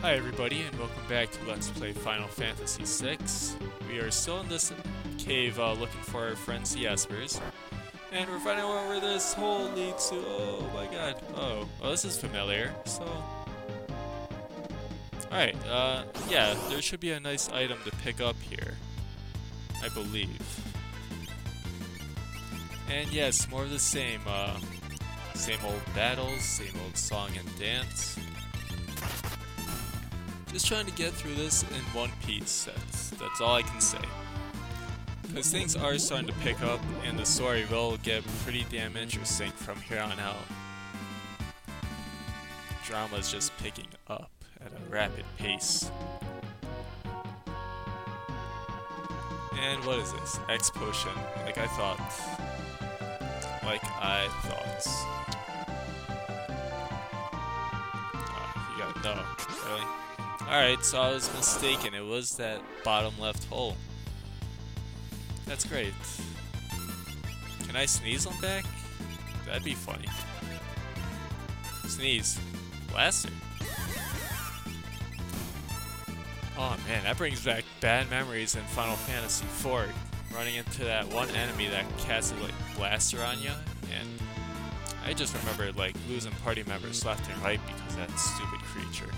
Hi everybody and welcome back to Let's Play Final Fantasy VI. We are still in this cave uh, looking for our friends the Espers. And we're finding out where this hole leads to. Oh my god. Oh, well this is familiar, so... Alright, uh, yeah, there should be a nice item to pick up here. I believe. And yes, more of the same, uh, same old battles, same old song and dance. Just trying to get through this in one piece, that's, that's all I can say. Because things are starting to pick up, and the story will get pretty damn interesting from here on out. Drama's just picking up at a rapid pace. And what is this? X potion, like I thought. Like I thought. Oh, you got no, really? Alright, so I was mistaken. It was that bottom left hole. That's great. Can I sneeze on back? That'd be funny. Sneeze. Blaster. Oh man, that brings back bad memories in Final Fantasy IV. Running into that one enemy that casted like blaster on you, and I just remember like losing party members left and right because of that stupid creature.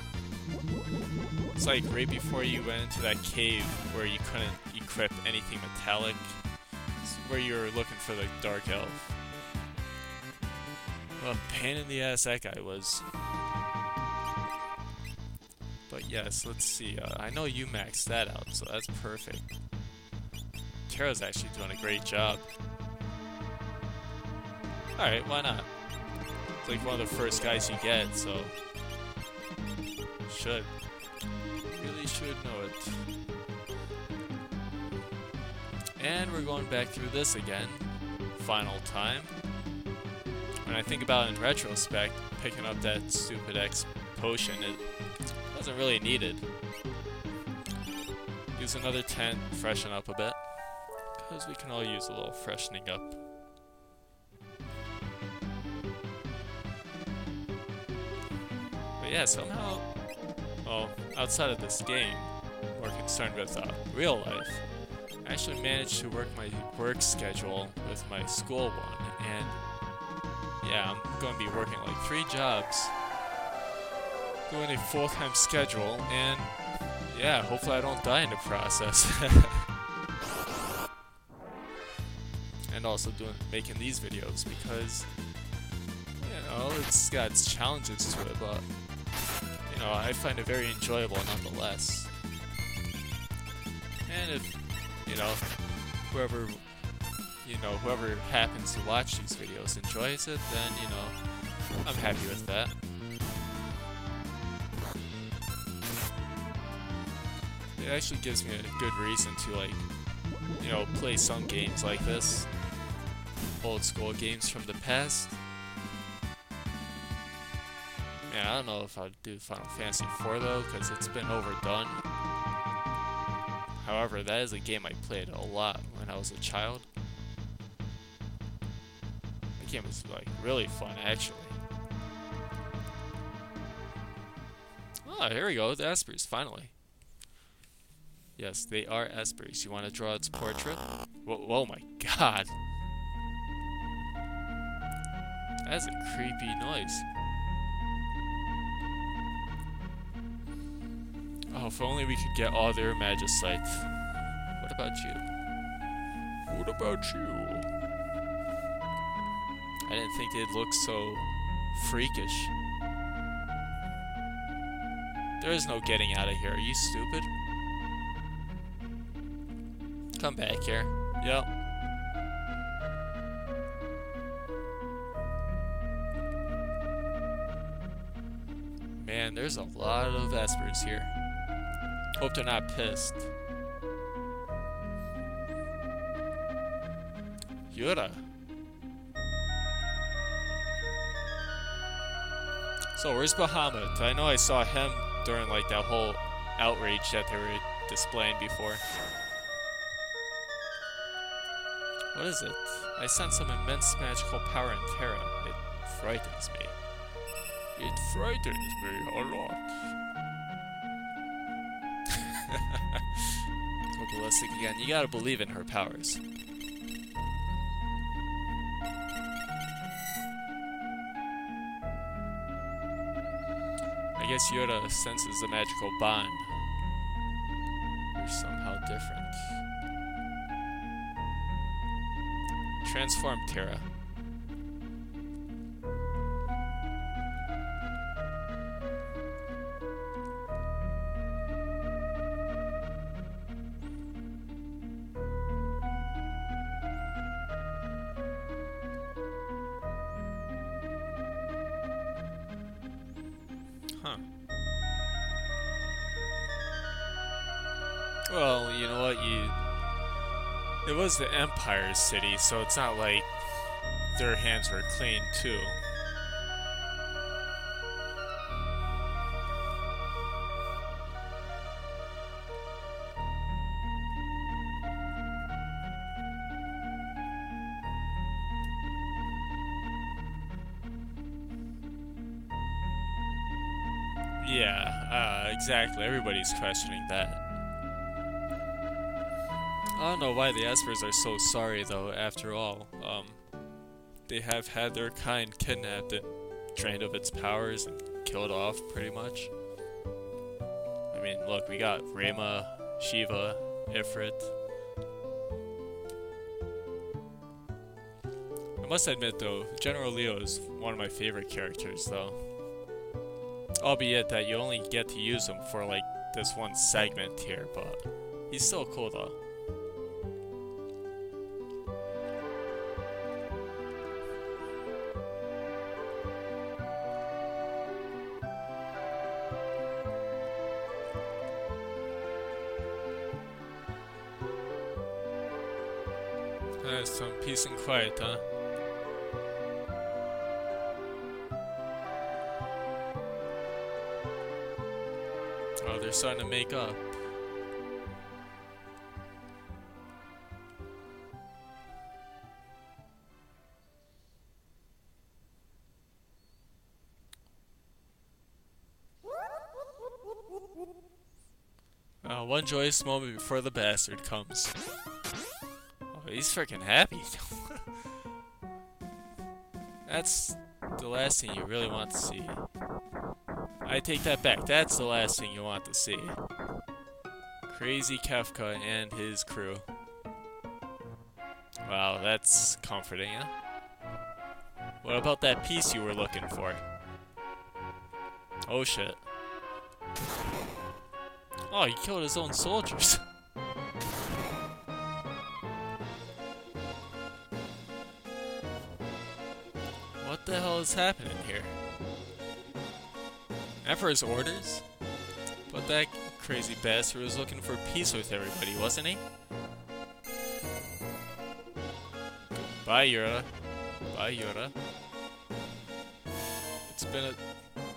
It's like right before you went into that cave where you couldn't equip anything metallic. It's where you were looking for the Dark Elf. What a pain in the ass that guy was. But yes, let's see. Uh, I know you maxed that out, so that's perfect. Terra's actually doing a great job. Alright, why not? It's like one of the first guys you get, so... Should really should know it. And we're going back through this again. Final time. When I think about it in retrospect, picking up that stupid X potion, it wasn't really needed. Use another tent, freshen up a bit. Because we can all use a little freshening up. But yeah, somehow well, outside of this game, more concerned with uh, real life, I actually managed to work my work schedule with my school one, and yeah, I'm going to be working like three jobs, doing a full-time schedule, and yeah, hopefully I don't die in the process. and also doing making these videos because you know it's got its challenges to it, but know, I find it very enjoyable nonetheless. And if, you know, whoever, you know, whoever happens to watch these videos enjoys it, then, you know, I'm happy with that. It actually gives me a good reason to, like, you know, play some games like this. Old school games from the past. Man, I don't know if I'd do Final Fantasy IV though, because it's been overdone. However, that is a game I played a lot when I was a child. That game was like really fun, actually. Oh, here we go, the Espers, finally. Yes, they are Espers. You want to draw its portrait? Whoa, whoa oh my god. That's a creepy noise. Oh, if only we could get all their Magicites. What about you? What about you? I didn't think they'd look so freakish. There is no getting out of here. Are you stupid? Come back here. Yep. Man, there's a lot of Espers here. Hope they're not pissed. Yura. So where's Bahamut? I know I saw him during like that whole outrage that they were displaying before. What is it? I sense some immense magical power in Terra. It frightens me. It frightens me a lot. Ballistic again. You gotta believe in her powers. I guess Yoda senses the magical bond. You're somehow different. Transform Terra. Well, you know what? You. It was the Empire's city, so it's not like their hands were clean, too. Yeah, uh, exactly. Everybody's questioning that. I don't know why the Espers are so sorry, though, after all. Um, they have had their kind kidnapped and drained of its powers and killed off, pretty much. I mean, look, we got Rama, Shiva, Ifrit. I must admit, though, General Leo is one of my favorite characters, though. Albeit that you only get to use him for like this one segment here, but he's still cool though. Uh, some peace and quiet, huh? Oh, they're starting to make up. Uh, one joyous moment before the bastard comes. Oh, he's freaking happy. That's the last thing you really want to see. I take that back. That's the last thing you want to see. Crazy Kefka and his crew. Wow, that's comforting, huh? What about that piece you were looking for? Oh shit. Oh, he killed his own soldiers. hell is happening here? Emperor's orders? But that crazy bastard was looking for peace with everybody, wasn't he? Bye, Yura. Bye, Yura. It's been a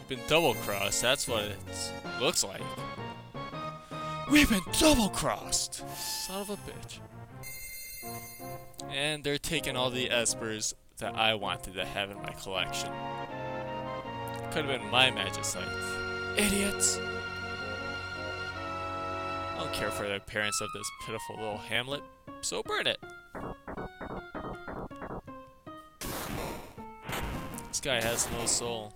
been double crossed. That's what it looks like. We've been double crossed. Son of a bitch. And they're taking all the espers that I wanted to have in my collection. Could have been my Magicite. Idiots! I don't care for the appearance of this pitiful little hamlet, so burn it! This guy has no soul.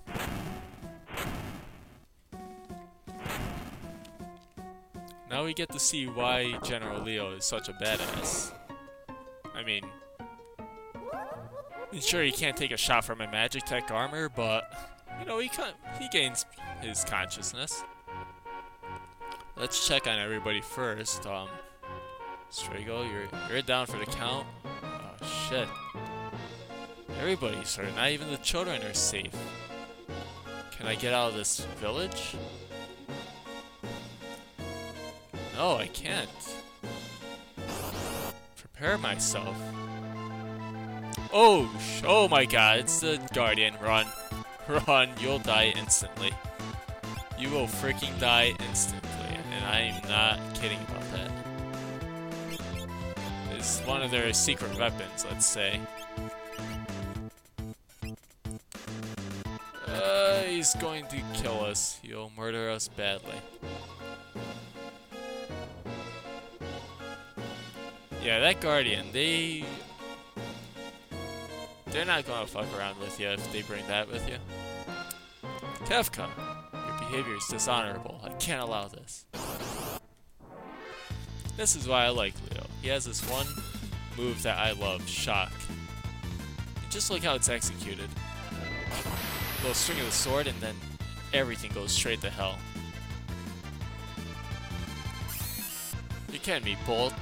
Now we get to see why General Leo is such a badass. I mean, sure he can't take a shot from a Magitek armor, but you know he can he gains his consciousness. Let's check on everybody first. Um, Strago, you're you're down for the count. Oh shit! Everybody's hurt. Not even the children are safe. Can I get out of this village? No, I can't. Prepare myself. Oh, oh my god, it's the Guardian. Run. Run, you'll die instantly. You will freaking die instantly, and I am not kidding about that. It's one of their secret weapons, let's say. Uh, he's going to kill us. He'll murder us badly. Yeah, that Guardian, they... They're not gonna fuck around with you if they bring that with you. Kefka, your behavior is dishonorable. I can't allow this. This is why I like Leo. He has this one move that I love, Shock. And just look how it's executed. A Little swing of the sword and then everything goes straight to hell. You can't be Bolt.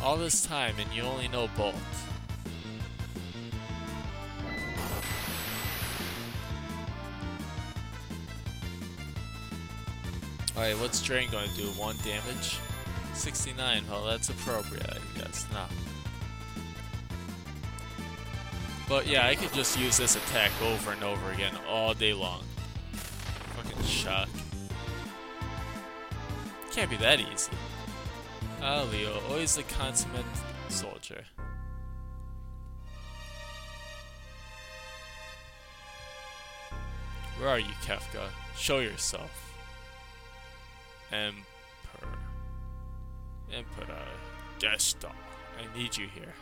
All this time and you only know Bolt. Alright, what's Drain gonna do? One damage? 69, well that's appropriate, I guess. No. But yeah, I could just use this attack over and over again all day long. Fucking shock. Can't be that easy. Ah, Leo, always the consummate soldier. Where are you, Kefka? Show yourself. Emperor. Emperor. Gestahl. I need you here.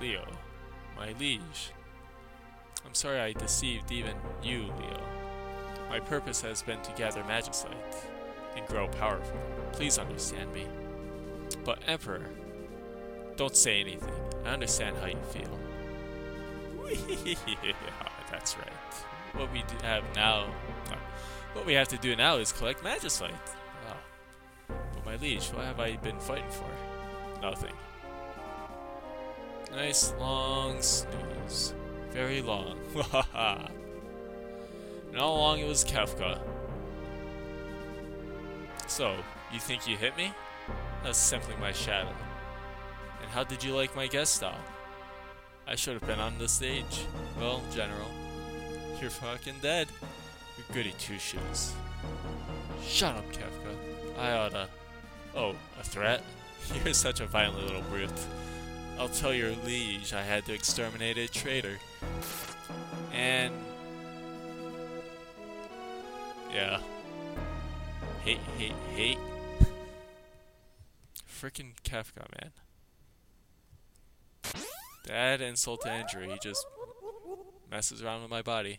Leo, my liege. I'm sorry I deceived even you, Leo. My purpose has been to gather Magicite and grow powerful. Please understand me. But Emperor, don't say anything. I understand how you feel. That's right. What we have now, what we have to do now is collect Magicite. Oh. But my liege, what have I been fighting for? Nothing. Nice long snooze. Very long. and all along it was Kefka. So, you think you hit me? That's simply my shadow. And how did you like my Gestahl? I should have been on the stage. Well, General, you're fucking dead. You're goody two shoes. Shut up, Kefka. I oughta. Oh, a threat? You're such a violent little brute. I'll tell your liege I had to exterminate a traitor. And... Yeah. Hate, hate, hate. Frickin' Kefka, man. That insult to injury, he just messes around with my body.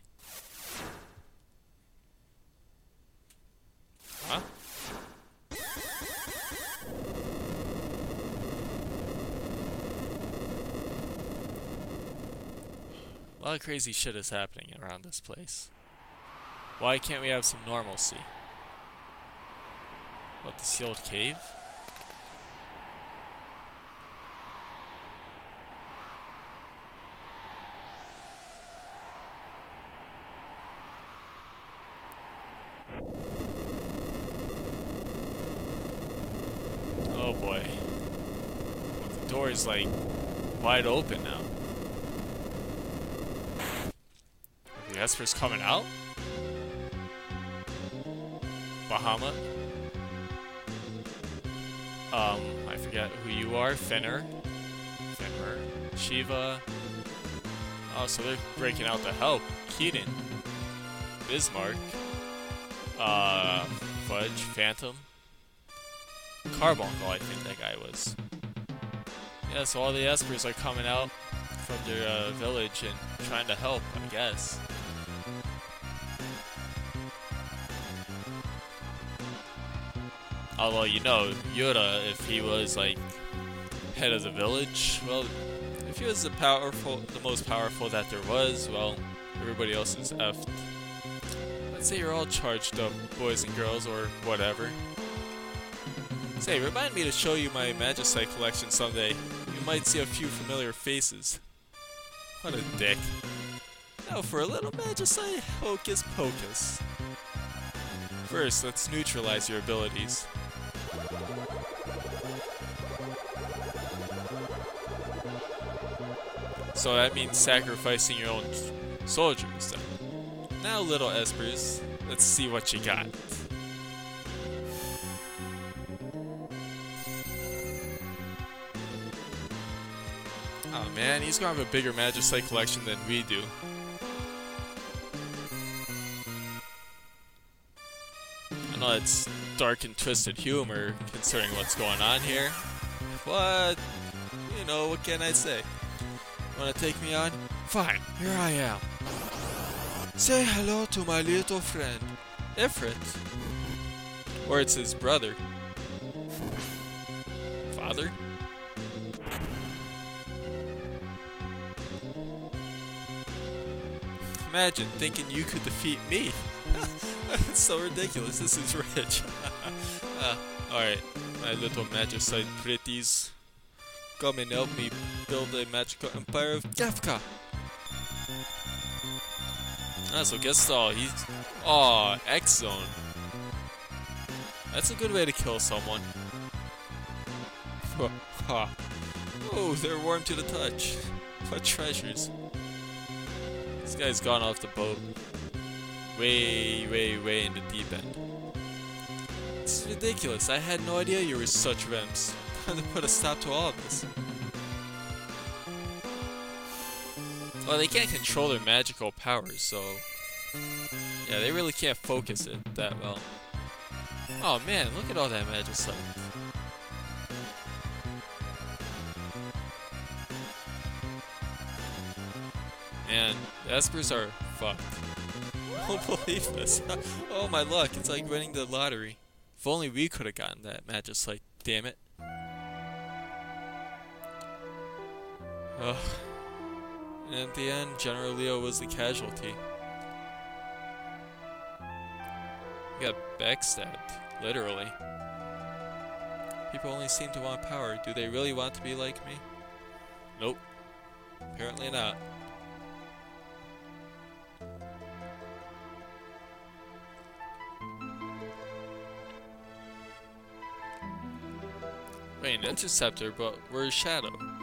A lot of crazy shit is happening around this place. Why can't we have some normalcy? What, the sealed cave? Oh boy. The door is like wide open now. The Esper's coming out? Bahamut? Um, I forget who you are. Finner. Finner. Shiva. Oh, so they're breaking out to help. Keaton. Bismarck. Uh, Fudge. Phantom. Carbuncle, I think that guy was. Yeah, so all the Espers are coming out from their uh, village and trying to help, I guess. Although, you know, Yoda, if he was, like, head of the village, well, if he was the powerful, the most powerful that there was, well, everybody else is effed. Let's say you're all charged up, boys and girls, or whatever. Say, remind me to show you my Magicite collection someday. You might see a few familiar faces. What a dick. Now for a little Magicite hocus pocus. First, let's neutralize your abilities. So that means sacrificing your own soldiers then. Now little Espers, let's see what you got. Oh man, he's gonna have a bigger Magicite collection than we do. I know it's dark and twisted humor considering what's going on here. But, you know, what can I say? Wanna take me on? Fine, here I am. Say hello to my little friend, Ifrit. Or it's his brother. Father? Imagine thinking you could defeat me. That's so ridiculous. This is rich. uh, Alright, my little magicite pretties. Come and help me build a magical empire of Kefka. Ah, so guess all. He's. Aw, X Zone. That's a good way to kill someone. Oh, they're warm to the touch. What treasures. This guy's gone off the boat. Way, way, way in the deep end. It's ridiculous. I had no idea you were such wimps. Time to put a stop to all of this. Well, they can't control their magical powers, so... Yeah, they really can't focus it that well. Oh man, look at all that magic stuff. Man, the Espers are fucked. I don't believe this. oh my luck, it's like winning the lottery. If only we could have gotten that Magicite, damn it. Ugh. And at the end, General Leo was the casualty. He got backstabbed, literally. People only seem to want power. Do they really want to be like me? Nope. Apparently not. Wait, an interceptor, but where's Shadow?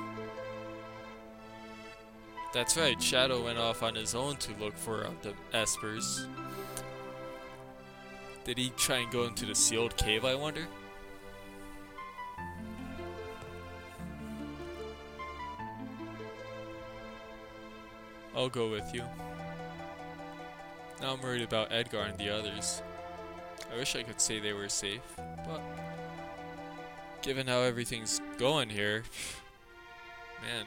That's right, Shadow went off on his own to look for uh, the Espers. Did he try and go into the sealed cave, I wonder? I'll go with you. Now I'm worried about Edgar and the others. I wish I could say they were safe, but given how everything's going here, man.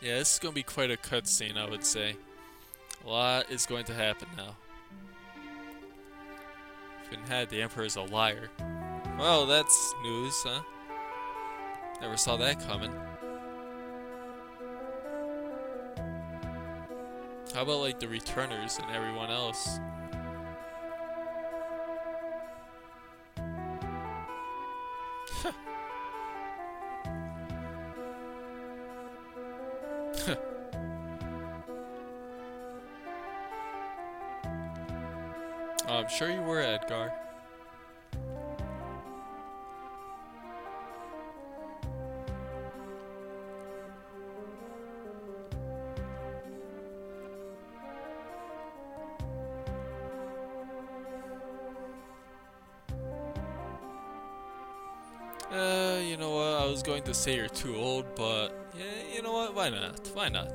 Yeah, this is going to be quite a cutscene, I would say. A lot is going to happen now. Even had the Emperor's a liar. Well, that's news, huh? Never saw that coming. How about like the returners and everyone else? I'm sure you were, Edgar. Uh, you know what? I was going to say you're too old, but yeah, you know what? Why not? Why not?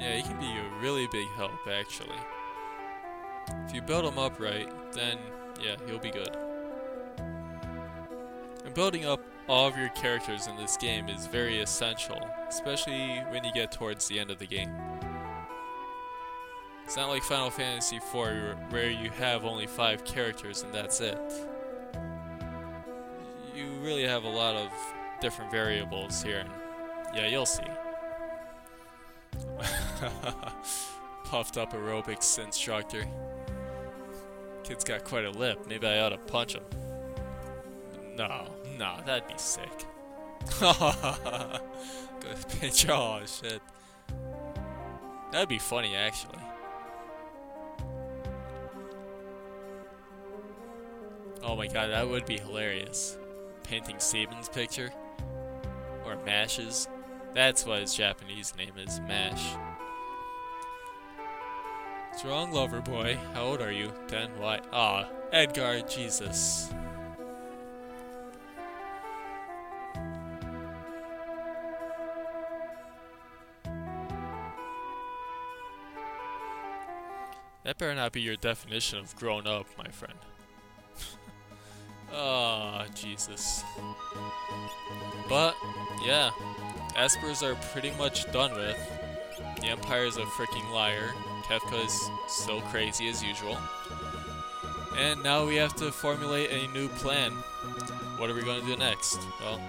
Yeah, he can be a really big help, actually. If you build him up right, then yeah, he'll be good. And building up all of your characters in this game is very essential, especially when you get towards the end of the game. It's not like Final Fantasy IV where you have only five characters and that's it. You really have a lot of different variables here, and yeah, you'll see. Puffed up aerobics instructor. Kid's got quite a lip. Maybe I ought to punch him. No, no, that'd be sick. Good pinch. Oh, shit. That'd be funny, actually. Oh my god, that would be hilarious. Painting Sabin's picture. Or Mash's. That's what his Japanese name is, Mash. What's wrong, lover boy? How old are you? Ten? Why? Ah, Edgar, Jesus. That better not be your definition of grown up, my friend. Ah, oh, Jesus. But, yeah, Espers are pretty much done with. The Empire's a freaking liar. Kefka is still crazy as usual. And now we have to formulate a new plan. What are we going to do next? Well,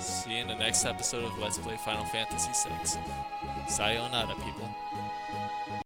see you in the next episode of Let's Play Final Fantasy VI. Sayonara, people.